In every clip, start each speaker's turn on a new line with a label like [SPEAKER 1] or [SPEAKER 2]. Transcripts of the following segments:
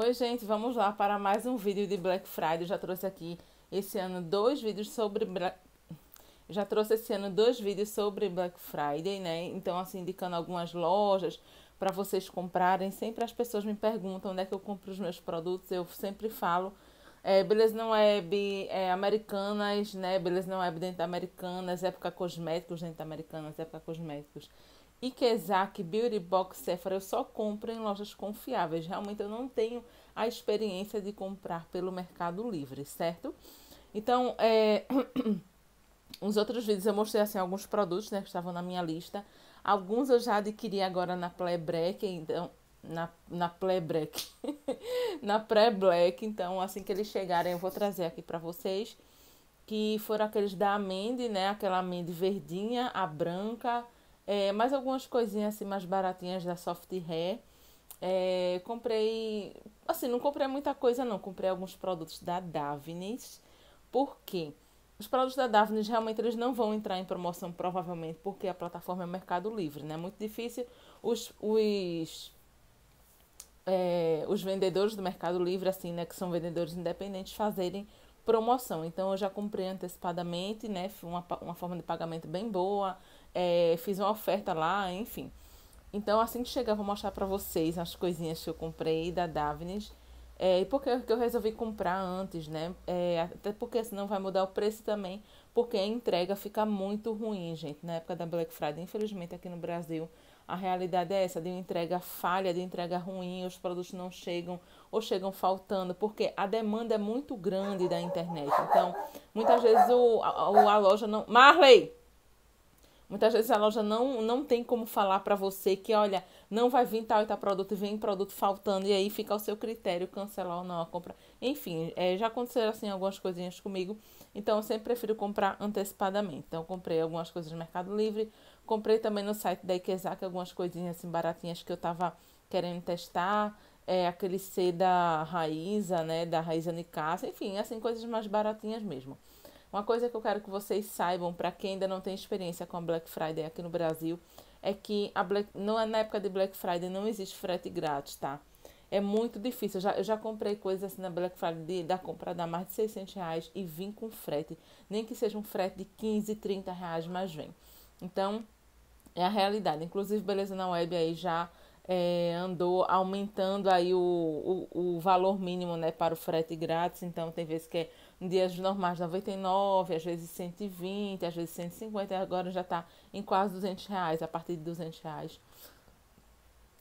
[SPEAKER 1] Oi, gente, vamos lá para mais um vídeo de Black Friday. Eu já trouxe aqui esse ano dois vídeos sobre Black... Já trouxe esse ano dois vídeos sobre Black Friday, né? Então, assim, indicando algumas lojas para vocês comprarem. Sempre as pessoas me perguntam onde é que eu compro os meus produtos. Eu sempre falo é, Beleza Não Web, é, Americanas, né? Beleza Não Web dentro da Americanas, Época Cosméticos dentro da Americanas, Época Cosméticos. E Kezak, Beauty Box, Sephora, eu só compro em lojas confiáveis. Realmente eu não tenho a experiência de comprar pelo Mercado Livre, certo? Então, é... os outros vídeos eu mostrei assim alguns produtos né, que estavam na minha lista. Alguns eu já adquiri agora na Playbreak, então na, na Playbreak, na Pré-Black. Então, assim que eles chegarem, eu vou trazer aqui para vocês. Que foram aqueles da Amende, né? Aquela Amende verdinha, a branca é, mais algumas coisinhas assim mais baratinhas da Soft Hair. É, comprei, assim, não comprei muita coisa não, comprei alguns produtos da Davines. Por quê? Os produtos da Davines realmente eles não vão entrar em promoção provavelmente porque a plataforma é Mercado Livre, né? É muito difícil os, os, é, os vendedores do Mercado Livre, assim, né, que são vendedores independentes, fazerem promoção. Então eu já comprei antecipadamente, né? Uma, uma forma de pagamento bem boa é, fiz uma oferta lá, enfim. Então, assim que chegar, vou mostrar para vocês as coisinhas que eu comprei da Davines. É, e por que eu resolvi comprar antes, né? É, até porque senão vai mudar o preço também, porque a entrega fica muito ruim, gente. Na época da Black Friday, infelizmente aqui no Brasil, a realidade é essa, de entrega falha, de entrega ruim, os produtos não chegam ou chegam faltando, porque a demanda é muito grande da internet. Então, muitas vezes o, a, a loja não... Marley! Muitas vezes a loja não, não tem como falar para você que, olha, não vai vir tal e tal produto vem produto faltando, e aí fica ao seu critério cancelar ou não a compra. Enfim, é, já aconteceram assim algumas coisinhas comigo, então eu sempre prefiro comprar antecipadamente. Então, comprei algumas coisas no Mercado Livre, comprei também no site da Ikezak algumas coisinhas assim baratinhas que eu tava querendo testar. É, aquele C da Raíza, né, da Raíza Nicasa, enfim, assim, coisas mais baratinhas mesmo. Uma coisa que eu quero que vocês saibam, para quem ainda não tem experiência com a Black Friday aqui no Brasil, é que a Black, não, na época de Black Friday não existe frete grátis, tá? É muito difícil. Eu já, eu já comprei coisas assim na Black Friday da compra da mais de 600 reais e vim com frete. Nem que seja um frete de 15, 30 reais, mas vem. Então, é a realidade. Inclusive, Beleza na Web aí já é, andou aumentando aí o, o, o valor mínimo né, para o frete grátis. Então, tem vezes que é dias normais 99, às vezes 120, às vezes 150, e agora já está em quase 200 reais, a partir de 200 reais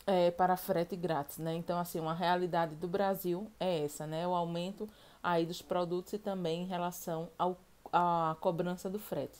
[SPEAKER 1] é, para frete grátis, né? Então, assim, uma realidade do Brasil é essa, né? O aumento aí dos produtos e também em relação ao, à cobrança do frete.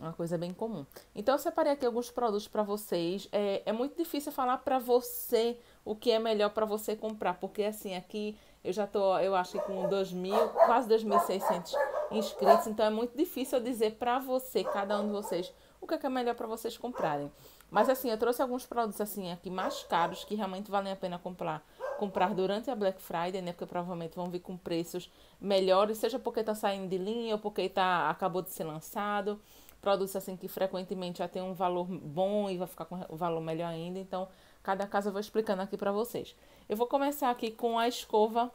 [SPEAKER 1] Uma coisa bem comum. Então, eu separei aqui alguns produtos para vocês. É, é muito difícil falar para você o que é melhor para você comprar, porque assim, aqui eu já tô, eu acho que com 2.000, quase 2.600 inscritos, então é muito difícil eu dizer para você, cada um de vocês, o que é, que é melhor para vocês comprarem. Mas assim, eu trouxe alguns produtos assim aqui mais caros que realmente valem a pena comprar, comprar durante a Black Friday, né? Porque provavelmente vão vir com preços melhores, seja porque tá saindo de linha ou porque tá acabou de ser lançado. Produtos assim que frequentemente já tem um valor bom e vai ficar com um valor melhor ainda, então cada caso eu vou explicando aqui para vocês. Eu vou começar aqui com a escova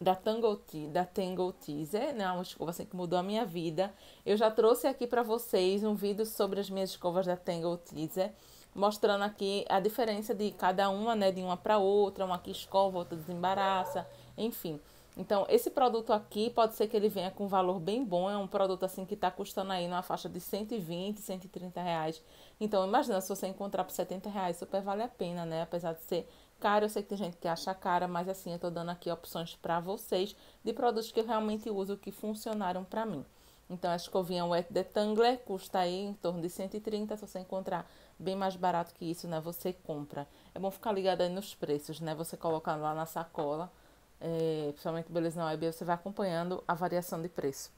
[SPEAKER 1] da Tangle, da Tangle Teaser, né? Uma escova assim que mudou a minha vida. Eu já trouxe aqui para vocês um vídeo sobre as minhas escovas da Tangle Teaser, mostrando aqui a diferença de cada uma, né? De uma para outra, uma que escova, outra desembaraça, enfim. Então, esse produto aqui pode ser que ele venha com um valor bem bom. É um produto assim que está custando aí numa faixa de 120, 130 reais. Então, imagina se você encontrar por 70 reais, super vale a pena, né? Apesar de ser caro, eu sei que tem gente que acha cara, mas assim, eu tô dando aqui opções para vocês de produtos que eu realmente uso, que funcionaram para mim. Então, a escovinha Wet Detangler custa aí em torno de 130, se você encontrar bem mais barato que isso, né? Você compra. É bom ficar ligado aí nos preços, né? Você coloca lá na sacola é, principalmente Beleza na Web, você vai acompanhando a variação de preço.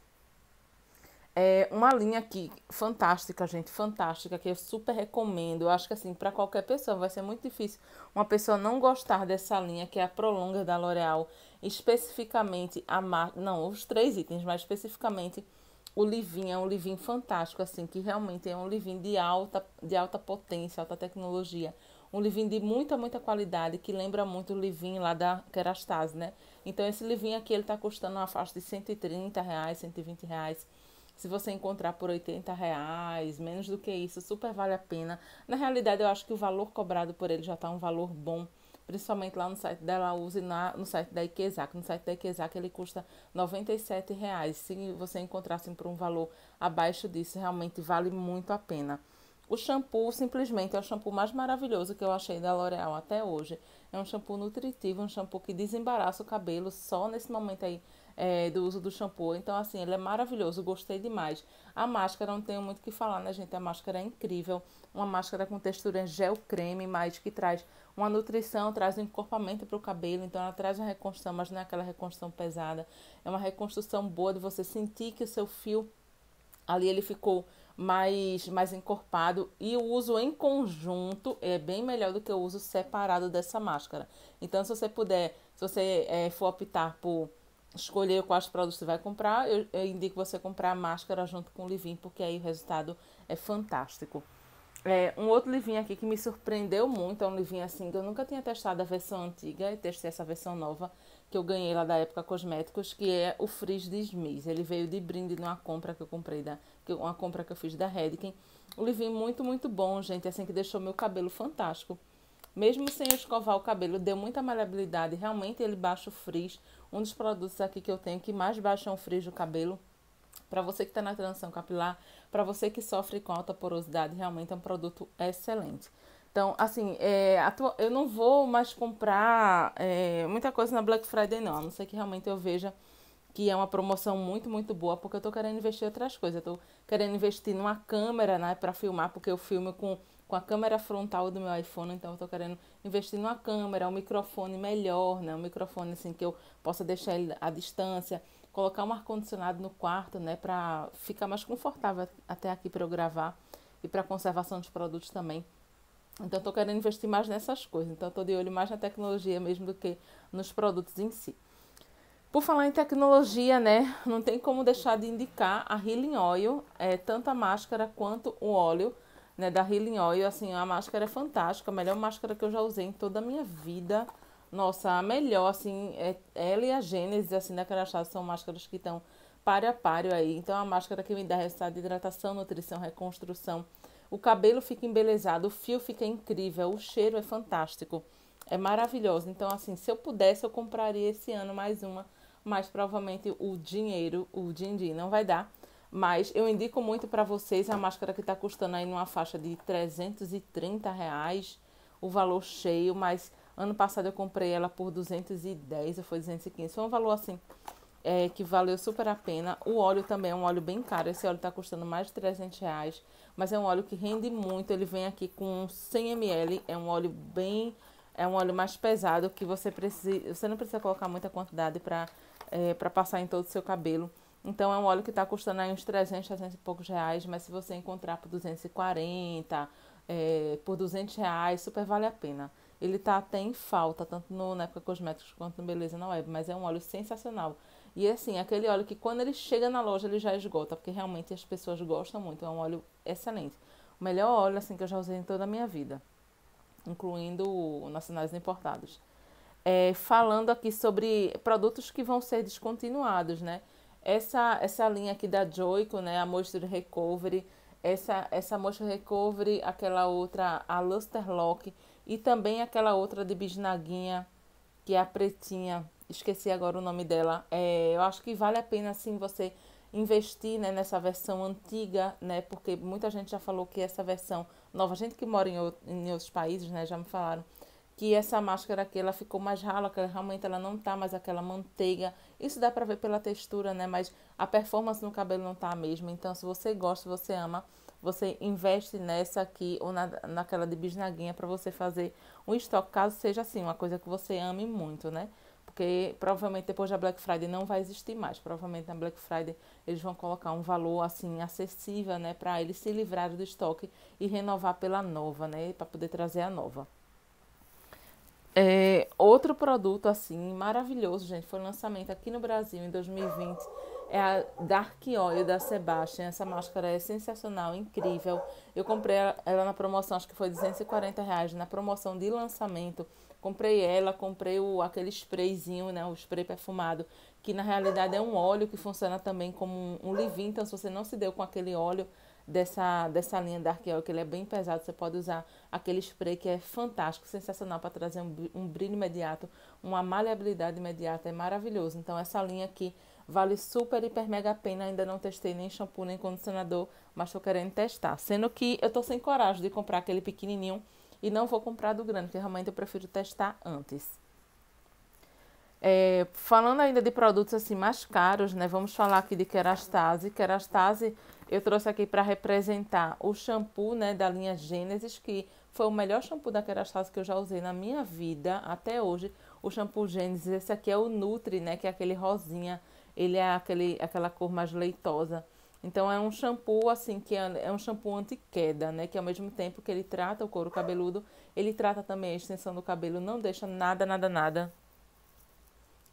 [SPEAKER 1] É uma linha aqui fantástica, gente, fantástica, que eu super recomendo. Eu acho que assim, para qualquer pessoa vai ser muito difícil uma pessoa não gostar dessa linha, que é a Prolonga da L'Oreal, especificamente a marca, não, os três itens, mas especificamente o livinho, é um livinho fantástico assim, que realmente é um livinho de alta de alta potência, alta tecnologia um livin de muita, muita qualidade, que lembra muito o livin lá da Kerastase, né? Então, esse livin aqui, ele tá custando uma faixa de 130 reais, 120 reais. Se você encontrar por 80 reais, menos do que isso, super vale a pena. Na realidade, eu acho que o valor cobrado por ele já está um valor bom principalmente lá no site dela use na, no site da Ikezak. No site da Ikezak ele custa R$ reais. Se você encontrasse por um valor abaixo disso, realmente vale muito a pena. O shampoo simplesmente é o shampoo mais maravilhoso que eu achei da L'Oreal até hoje. É um shampoo nutritivo, um shampoo que desembaraça o cabelo só nesse momento aí é, do uso do shampoo. Então, assim, ele é maravilhoso, gostei demais. A máscara, não tenho muito o que falar, né, gente? A máscara é incrível. Uma máscara com textura gel creme, mas que traz uma nutrição, traz um encorpamento para o cabelo. Então, ela traz uma reconstrução, mas não é aquela reconstrução pesada. É uma reconstrução boa de você sentir que o seu fio ali ele ficou mais, mais encorpado e o uso em conjunto é bem melhor do que o uso separado dessa máscara. Então, se você puder, se você é, for optar por escolher quais produtos você vai comprar, eu, eu indico você comprar a máscara junto com o Livin, porque aí o resultado é fantástico. É, um outro livrinho aqui que me surpreendeu muito, é um livrinho assim que eu nunca tinha testado a versão antiga e testei essa versão nova que eu ganhei lá da época cosméticos, que é o Frizz de Smith. Ele veio de brinde numa compra que eu comprei da, uma compra que eu fiz da Redken. Um livrinho muito, muito bom, gente, assim que deixou meu cabelo fantástico. Mesmo sem escovar o cabelo, deu muita maleabilidade. Realmente ele baixa o frizz. Um dos produtos aqui que eu tenho que mais baixa o frizz do cabelo. Para você que está na transição capilar, para você que sofre com alta porosidade, realmente é um produto excelente. Então, assim, é, eu não vou mais comprar é, muita coisa na Black Friday, não. A não ser que realmente eu veja que é uma promoção muito, muito boa, porque eu estou querendo investir em outras coisas. Eu estou querendo investir numa câmera, né, para filmar, porque eu filmo com com a câmera frontal do meu iPhone, então eu estou querendo investir numa câmera, um microfone melhor, né? Um microfone assim que eu possa deixar ele à distância, colocar um ar condicionado no quarto, né, para ficar mais confortável até aqui para eu gravar e para conservação dos produtos também. Então estou querendo investir mais nessas coisas. Então estou de olho mais na tecnologia mesmo do que nos produtos em si. Por falar em tecnologia, né, não tem como deixar de indicar a Healing Oil, é, tanto a máscara quanto o óleo né, da Healing Oil, assim, a máscara é fantástica, a melhor máscara que eu já usei em toda a minha vida. Nossa, a melhor, assim, é ela e a Gênesis, assim, da Crachá, são máscaras que estão páreo a páreo aí. Então, é uma máscara que me dá resultado de hidratação, nutrição, reconstrução. O cabelo fica embelezado, o fio fica incrível, o cheiro é fantástico. É maravilhoso. Então, assim, se eu pudesse, eu compraria esse ano mais uma, mas provavelmente o dinheiro, o din-din, não vai dar. Mas eu indico muito para vocês a máscara que está custando aí numa faixa de 330 reais, o valor cheio, mas ano passado eu comprei ela por 210, ou foi 215, foi um valor assim é, que valeu super a pena. O óleo também é um óleo bem caro, esse óleo está custando mais de 300 reais, mas é um óleo que rende muito, ele vem aqui com 100 ml, é um óleo bem, é um óleo mais pesado que você precisa, você não precisa colocar muita quantidade para é, passar em todo o seu cabelo. Então, é um óleo que está custando aí uns 300, 300 e poucos reais, mas se você encontrar por 240, é, por 200 reais, super vale a pena. Ele está até em falta, tanto no, na época cosméticos quanto no Beleza na Web, mas é um óleo sensacional. E assim, aquele óleo que quando ele chega na loja ele já esgota, porque realmente as pessoas gostam muito, é um óleo excelente. O melhor óleo assim que eu já usei em toda a minha vida, incluindo nacionais importados. É, falando aqui sobre produtos que vão ser descontinuados, né? Essa, essa linha aqui da Joico, né, a Moisture Recovery, essa, essa Moisture Recovery, aquela outra, a Luster Lock, e também aquela outra de bisnaguinha, que é a pretinha, esqueci agora o nome dela. É, eu acho que vale a pena, assim, você investir né, nessa versão antiga, né, porque muita gente já falou que essa versão nova, gente que mora em, em outros países, né, já me falaram que essa máscara aqui ela ficou mais rala, que realmente ela não tá mais aquela manteiga. Isso dá para ver pela textura, né? Mas a performance no cabelo não tá a mesma. Então, se você gosta, se você ama, você investe nessa aqui ou na, naquela de bisnaguinha para você fazer um estoque, caso seja assim, uma coisa que você ame muito, né? Porque provavelmente depois da Black Friday não vai existir mais. Provavelmente na Black Friday eles vão colocar um valor assim acessível, né, para eles se livrarem do estoque e renovar pela nova, né, para poder trazer a nova. É, outro produto assim maravilhoso, gente, foi lançamento aqui no Brasil em 2020, é a Dark Oil da Sebastian. Essa máscara é sensacional, incrível. Eu comprei ela na promoção, acho que foi 240 reais, na promoção de lançamento. Comprei ela, comprei o, aquele sprayzinho, né, o spray perfumado, que na realidade é um óleo que funciona também como um, um. Então, se você não se deu com aquele óleo dessa, dessa linha Dark Oil, que ele é bem pesado, você pode usar aquele spray que é fantástico, sensacional para trazer um, um brilho imediato, uma maleabilidade imediata, é maravilhoso. Então, essa linha aqui Vale super, hiper, mega pena. Ainda não testei nem shampoo, nem condicionador, mas estou querendo testar. Sendo que eu estou sem coragem de comprar aquele pequenininho e não vou comprar do grande, porque realmente eu prefiro testar antes. É, falando ainda de produtos assim mais caros, né? Vamos falar aqui de Kerastase. Kerastase eu trouxe aqui para representar o shampoo, né, da linha Gênesis, que foi o melhor shampoo da Kerastase que eu já usei na minha vida até hoje. O shampoo Gênesis, esse aqui é o Nutri, né, que é aquele rosinha ele é aquele, aquela cor mais leitosa. Então é um shampoo assim que é, é um shampoo anti-queda, né? Que ao mesmo tempo que ele trata o couro cabeludo, ele trata também a extensão do cabelo, não deixa nada, nada, nada.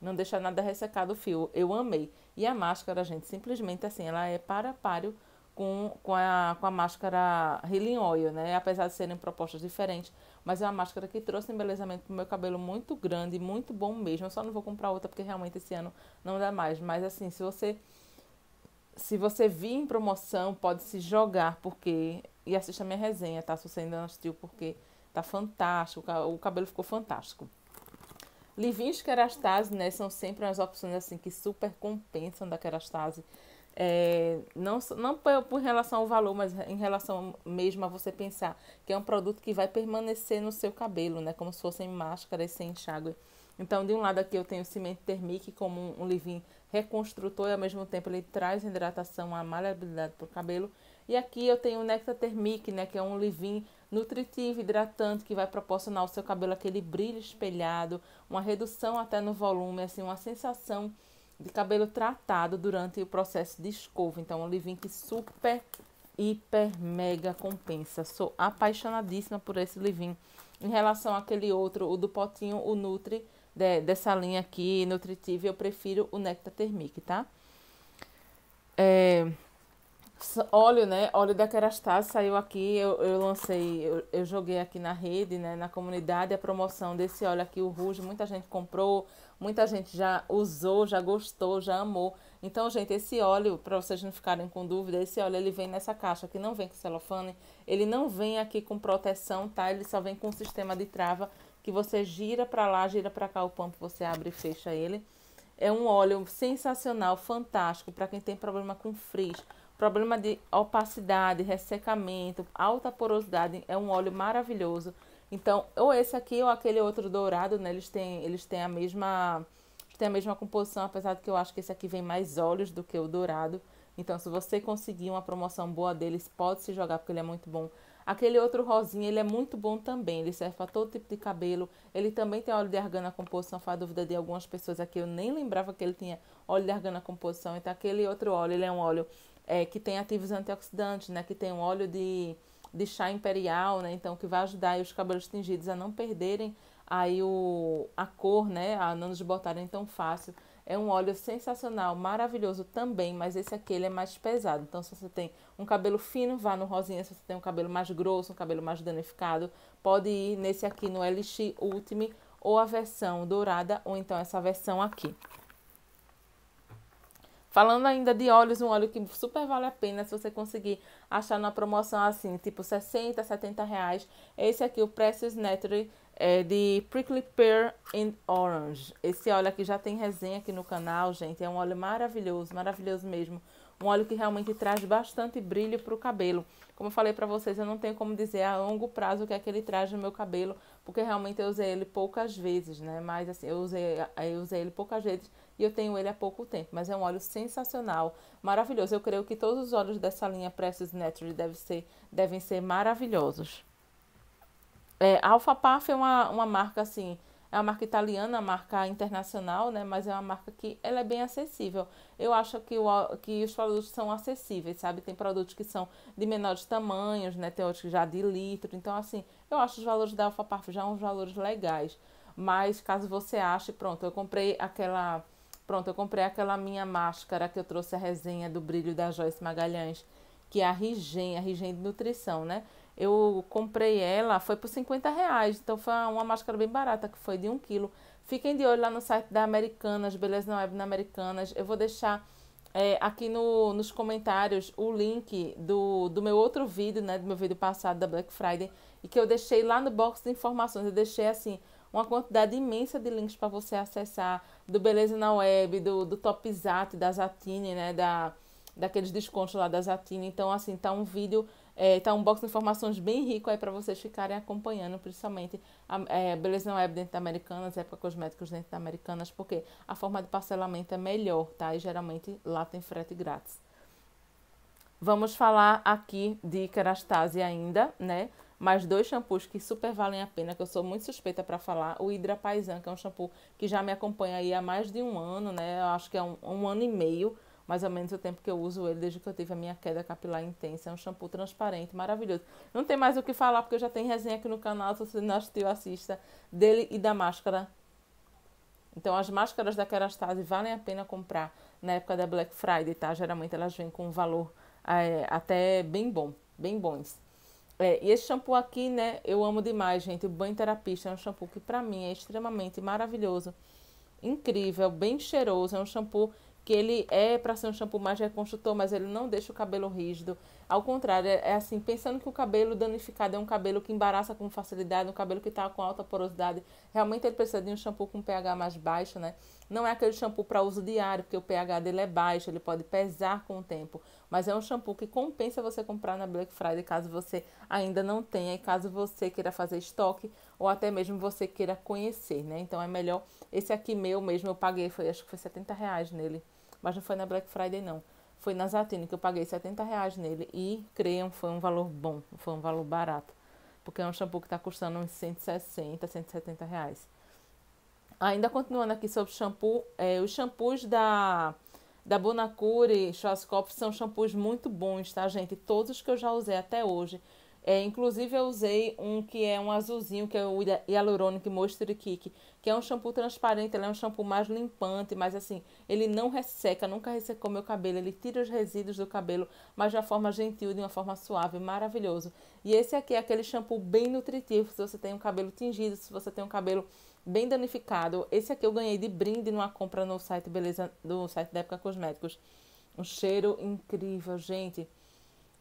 [SPEAKER 1] Não deixa nada ressecado o fio. Eu amei. E a máscara, gente, simplesmente assim, ela é para páreo com, com, a, com a máscara Healing Oil, né? Apesar de serem propostas diferentes, mas é uma máscara que trouxe embelezamento pro meu cabelo muito grande, muito bom mesmo. Eu só não vou comprar outra porque realmente esse ano não dá mais. Mas assim, se você se você vir em promoção, pode se jogar porque e assista minha resenha, tá? Se você ainda não assistiu, porque tá fantástico, o cabelo ficou fantástico. Livinhos Kerastase, né, são sempre umas opções assim que super compensam da Kerastase. É, não, não por, relação ao valor, mas em relação mesmo a você pensar que é um produto que vai permanecer no seu cabelo, né? Como se fossem máscaras sem enxágue. Então, de um lado aqui eu tenho o cimento termique como um, um reconstrutor e ao mesmo tempo ele traz hidratação, a maleabilidade para o cabelo. E aqui eu tenho o Nectar Termique, né, que é um leave nutritivo, hidratante, que vai proporcionar ao seu cabelo aquele brilho espelhado, uma redução até no volume, assim, uma sensação de cabelo tratado durante o processo de escova. Então, um leave que super, hiper, mega compensa. Sou apaixonadíssima por esse leave Em relação àquele outro, o do potinho, o Nutri, de, dessa linha aqui, nutritiva, eu prefiro o Nectar Termic, tá? É, óleo, né? Óleo da Kerastase saiu aqui, eu, eu lancei, eu, eu joguei aqui na rede, né? Na comunidade, a promoção desse óleo aqui, o Rouge, muita gente comprou, Muita gente já usou, já gostou, já amou. Então, gente, esse óleo, para vocês não ficarem com dúvida, esse óleo ele vem nessa caixa que não vem com celofane, ele não vem aqui com proteção, tá? Ele só vem com um sistema de trava que você gira para lá, gira para cá o pampo, você abre e fecha ele. É um óleo sensacional, fantástico para quem tem problema com frizz, problema de opacidade, ressecamento, alta porosidade. É um óleo maravilhoso. Então, ou esse aqui ou aquele outro dourado, né? Eles têm, eles têm a mesma têm a mesma composição, apesar de que eu acho que esse aqui vem mais óleos do que o dourado. Então, se você conseguir uma promoção boa deles, pode se jogar porque ele é muito bom. Aquele outro rosinha, ele é muito bom também. Ele serve para todo tipo de cabelo. Ele também tem óleo de argan na composição. Faz dúvida de algumas pessoas aqui. Eu nem lembrava que ele tinha óleo de argan na composição. Então, aquele outro óleo, ele é um óleo é, que tem ativos antioxidantes, né? Que tem um óleo de de chá imperial, né? Então, que vai ajudar os cabelos tingidos a não perderem aí o, a cor, né? A não desbotarem tão fácil. É um óleo sensacional, maravilhoso também, mas esse aqui ele é mais pesado. Então, se você tem um cabelo fino, vá no rosinha. Se você tem um cabelo mais grosso, um cabelo mais danificado, pode ir nesse aqui no LX Ultimate ou a versão dourada ou então essa versão aqui. Falando ainda de óleos, um óleo que super vale a pena se você conseguir achar na promoção assim, tipo 60, 70 reais. Esse aqui, o Precious Natural é de Prickly Pear and Orange. Esse óleo aqui já tem resenha aqui no canal, gente. É um óleo maravilhoso, maravilhoso mesmo. Um óleo que realmente traz bastante brilho para o cabelo. Como eu falei para vocês, eu não tenho como dizer a longo prazo o que é que ele traz no meu cabelo, porque realmente eu usei ele poucas vezes, né? Mas assim, eu usei, eu usei ele poucas vezes e eu tenho ele há pouco tempo, mas é um óleo sensacional, maravilhoso. Eu creio que todos os óleos dessa linha Precious Natural devem ser, devem ser maravilhosos. É, a Alpha Parf é uma, uma marca assim, é uma marca italiana, uma marca internacional, né? Mas é uma marca que ela é bem acessível. Eu acho que, o, que os produtos são acessíveis, sabe? Tem produtos que são de menores tamanhos, né? Tem outros já de litro. Então, assim, eu acho os valores da Alpha Parf já uns valores legais. Mas caso você ache, pronto, eu comprei aquela Pronto, eu comprei aquela minha máscara que eu trouxe a resenha do brilho da Joyce Magalhães, que é a Rigen, a Rigen de nutrição, né? Eu comprei ela, foi por 50 reais, então foi uma máscara bem barata, que foi de um quilo. Fiquem de olho lá no site da Americanas, Beleza na Web na Americanas. Eu vou deixar é, aqui no, nos comentários o link do, do meu outro vídeo, né? Do meu vídeo passado da Black Friday. E que eu deixei lá no box de informações. Eu deixei assim uma quantidade imensa de links para você acessar do Beleza na Web, do, do Topzat, da Zatine, né? Da, daqueles descontos lá da Zatine. Então, assim, tá um vídeo é, tá um box de informações bem rico aí para vocês ficarem acompanhando, principalmente a é, Beleza Não Web dentro da Americanas, Época Cosméticos dentro da Americanas, porque a forma de parcelamento é melhor, tá? E geralmente lá tem frete grátis. Vamos falar aqui de Kerastase ainda, né? Mais dois shampoos que super valem a pena, que eu sou muito suspeita para falar. O Hydra Paisan, que é um shampoo que já me acompanha aí há mais de um ano, né? Eu acho que é um, um ano e meio mais ou menos o tempo que eu uso ele desde que eu tive a minha queda capilar intensa. É um shampoo transparente, maravilhoso. Não tem mais o que falar porque eu já tenho resenha aqui no canal, se você não assistiu, assista, dele e da máscara. Então as máscaras da Kerastase valem a pena comprar na época da Black Friday, tá? Geralmente elas vêm com um valor é, até bem bom, bem bons. É, e esse shampoo aqui, né, eu amo demais, gente. O Banho Terapista é um shampoo que pra mim é extremamente maravilhoso, incrível, bem cheiroso. É um shampoo que ele é para ser um shampoo mais reconstrutor, mas ele não deixa o cabelo rígido. Ao contrário, é, é assim, pensando que o cabelo danificado é um cabelo que embaraça com facilidade, um cabelo que está com alta porosidade, realmente ele precisa de um shampoo com pH mais baixo, né? Não é aquele shampoo para uso diário, porque o pH dele é baixo, ele pode pesar com o tempo, mas é um shampoo que compensa você comprar na Black Friday, caso você ainda não tenha e caso você queira fazer estoque ou até mesmo você queira conhecer, né? Então é melhor, esse aqui meu mesmo, eu paguei, foi, acho que foi 70 reais nele, mas não foi na Black Friday, não. Foi na Zatini que eu paguei 70 reais nele. E, creiam, foi um valor bom, foi um valor barato. Porque é um shampoo que está custando uns 160, 170 reais. Ainda continuando aqui sobre shampoo, é, os shampoos da, da Bonacure Schwarzkopf são shampoos muito bons, tá, gente? Todos que eu já usei até hoje é, inclusive, eu usei um que é um azulzinho, que é o Hyaluronic Moisture Kick, que é um shampoo transparente, ele é um shampoo mais limpante, mas assim, ele não resseca, nunca ressecou meu cabelo, ele tira os resíduos do cabelo, mas de uma forma gentil, de uma forma suave, maravilhoso. E esse aqui é aquele shampoo bem nutritivo, se você tem um cabelo tingido, se você tem um cabelo bem danificado. Esse aqui eu ganhei de brinde numa compra no site Beleza, do site da Época Cosméticos. Um cheiro incrível, gente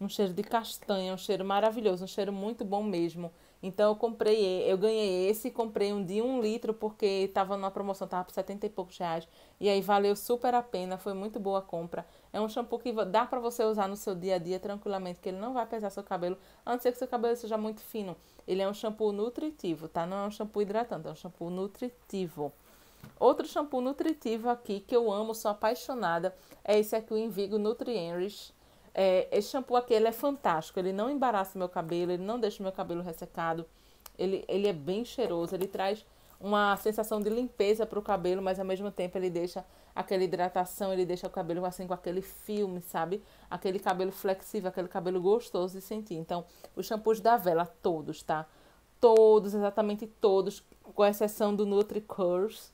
[SPEAKER 1] um cheiro de castanha, um cheiro maravilhoso, um cheiro muito bom mesmo. Então eu comprei, eu ganhei esse, comprei um de um litro porque estava numa promoção, estava por 70 e poucos reais. E aí valeu super a pena, foi muito boa a compra. É um shampoo que dá para você usar no seu dia a dia tranquilamente, que ele não vai pesar seu cabelo, a não ser que seu cabelo seja muito fino. Ele é um shampoo nutritivo, tá? Não é um shampoo hidratante, é um shampoo nutritivo. Outro shampoo nutritivo aqui que eu amo, sou apaixonada, é esse aqui, o Invigo Nutri Enrich. É, esse shampoo aqui ele é fantástico, ele não embaraça meu cabelo, ele não deixa meu cabelo ressecado, ele, ele é bem cheiroso, ele traz uma sensação de limpeza para o cabelo, mas ao mesmo tempo ele deixa aquela hidratação, ele deixa o cabelo assim com aquele filme, sabe? Aquele cabelo flexível, aquele cabelo gostoso de sentir. Então, os shampoos da Vela, todos, tá? Todos, exatamente todos, com exceção do Nutri Curls,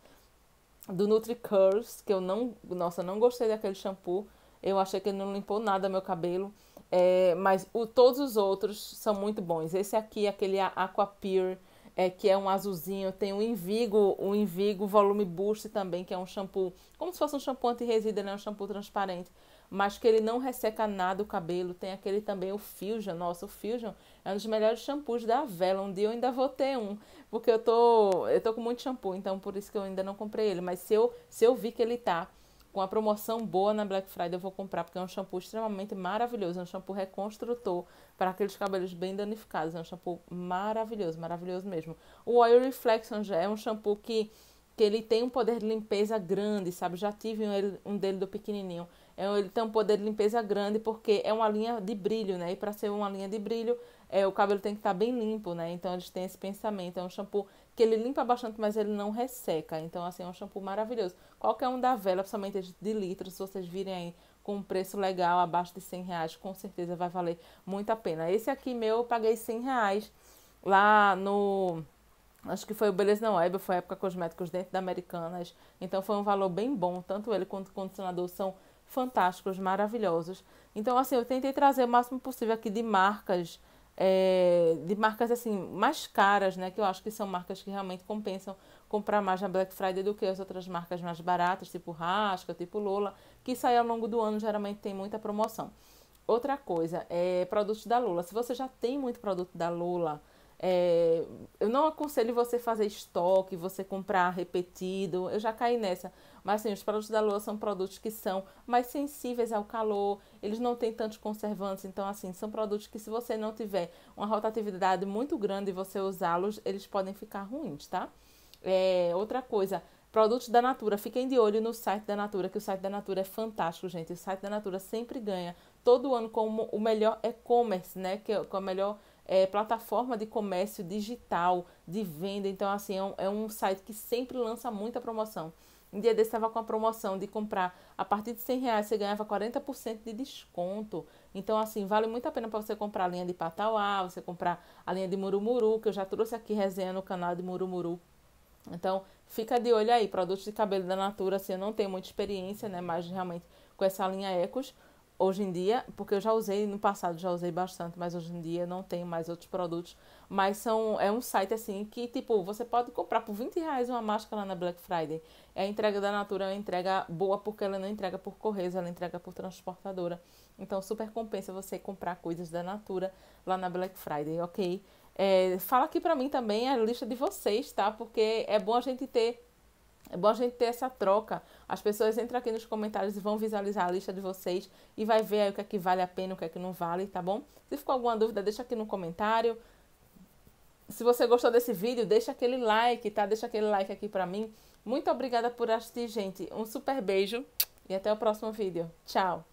[SPEAKER 1] do Nutri Curls, que eu não, nossa, não gostei daquele shampoo eu achei que ele não limpou nada meu cabelo. É, mas o, todos os outros são muito bons. Esse aqui, aquele Aqua Pure, é, que é um azulzinho. Tem o Invigo, o Invigo Volume Boost também, que é um shampoo, como se fosse um shampoo anti-resíduo, né? Um shampoo transparente. Mas que ele não resseca nada o cabelo. Tem aquele também, o Fusion. Nossa, o Fusion é um dos melhores shampoos da Vela. Um dia eu ainda vou ter um. Porque eu tô, eu tô com muito shampoo, então por isso que eu ainda não comprei ele. Mas se eu, se eu vi que ele tá com a promoção boa na Black Friday, eu vou comprar, porque é um shampoo extremamente maravilhoso. É um shampoo reconstrutor para aqueles cabelos bem danificados. É um shampoo maravilhoso, maravilhoso mesmo. O Oil Reflection já é um shampoo que, que ele tem um poder de limpeza grande, sabe? Já tive um, um dele do pequenininho. É, ele tem um poder de limpeza grande porque é uma linha de brilho, né? E para ser uma linha de brilho, é, o cabelo tem que estar tá bem limpo, né? Então eles têm esse pensamento. É um shampoo que ele limpa bastante, mas ele não resseca. Então, assim, é um shampoo maravilhoso. Qualquer um da Vela, principalmente de litro, se vocês virem aí com um preço legal, abaixo de 100 reais, com certeza vai valer muito a pena. Esse aqui meu, eu paguei 100 reais lá no Acho que foi o Beleza Não Web, foi a época cosméticos dentro da Americanas. Então foi um valor bem bom. Tanto ele quanto o condicionador são fantásticos, maravilhosos. Então, assim, eu tentei trazer o máximo possível aqui de marcas, é, de marcas assim, mais caras, né? Que eu acho que são marcas que realmente compensam comprar mais na Black Friday do que as outras marcas mais baratas, tipo Rasca, tipo Lola, que sai ao longo do ano, geralmente tem muita promoção. Outra coisa, é produtos da Lola. Se você já tem muito produto da Lola, é, eu não aconselho você fazer estoque, você comprar repetido. Eu já caí nessa. Mas assim, os produtos da Lua são produtos que são mais sensíveis ao calor, eles não têm tantos conservantes, então assim, são produtos que se você não tiver uma rotatividade muito grande e você usá-los, eles podem ficar ruins, tá? É, outra coisa, produtos da Natura, fiquem de olho no site da Natura, que o site da Natura é fantástico, gente. O site da Natura sempre ganha todo ano como o melhor e-commerce, né? Que é, a melhor é, plataforma de comércio digital, de venda. Então, assim, é um, é um site que sempre lança muita promoção. Um dia desse estava com a promoção de comprar a partir de 100 reais você ganhava 40% de desconto. Então, assim, vale muito a pena para você comprar a linha de Patauá, você comprar a linha de Murumuru, que eu já trouxe aqui resenha no canal de Murumuru. Então, fica de olho aí, produtos de cabelo da Natura, assim, eu não tenho muita experiência, né, mas realmente com essa linha Ecos, hoje em dia, porque eu já usei no passado, já usei bastante, mas hoje em dia não tenho mais outros produtos. Mas são, é um site assim que, tipo, você pode comprar por 20 reais uma máscara na Black Friday. É a entrega da Natura é uma entrega boa porque ela não entrega por correios, ela entrega por transportadora. Então super compensa você comprar coisas da Natura lá na Black Friday, ok? É, fala aqui pra mim também a lista de vocês, tá? Porque é bom a gente ter é bom a gente ter essa troca. As pessoas entram aqui nos comentários e vão visualizar a lista de vocês e vai ver aí o que é que vale a pena, o que é que não vale, tá bom? Se ficou alguma dúvida, deixa aqui no comentário. Se você gostou desse vídeo, deixa aquele like, tá? Deixa aquele like aqui pra mim. Muito obrigada por assistir, gente. Um super beijo e até o próximo vídeo. Tchau!